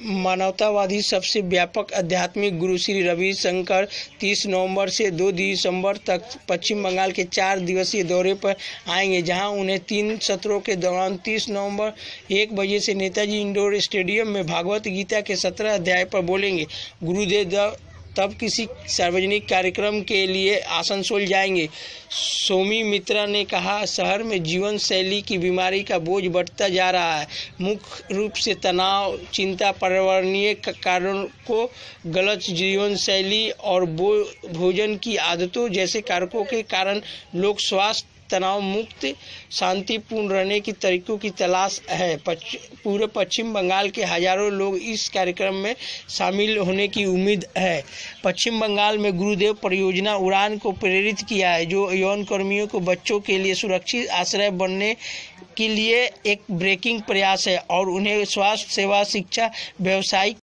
मानवतावादी सबसे व्यापक आध्यात्मिक गुरु श्री रविशंकर 30 नवंबर से 2 दिसंबर तक पश्चिम बंगाल के चार दिवसीय दौरे पर आएँगे, जहाँ उन्हें तीन सत्रों के दौरान 30 नवंबर एक बजे से नेताजी इंडोर स्टेडियम में भागवत गीता के सत्रह अध्याय पर बोलेंगे। गुरुदेव तब किसी सार्वजनिक कार्यक्रम के लिए आसनसोल जाएँगे। सोमी मित्रा ने कहा, शहर में जीवन शैली की बीमारी का बोझ बढ़ता जा रहा है। मुख्य रूप से तनाव, चिंता, पर्यावरणीय कारणों को गलत जीवन शैली और भोजन की आदतों जैसे कारकों के कारण लोग स्वास्थ्य तनाव मुक्त शांतिपूर्ण रहने की तरीकों की तलाश है। पच, पूरे पश्चिम बंगाल के हज़ारों लोग इस कार्यक्रम में शामिल होने की उम्मीद है। पश्चिम बंगाल में गुरुदेव परियोजना उड़ान को प्रेरित किया है जो यौन कर्मियों को बच्चों के लिए सुरक्षित आश्रय बनने के लिए एक ब्रेकिंग प्रयास है और उन्हें स्वास्थ्य सेवा शिक्षा व्यवसायिक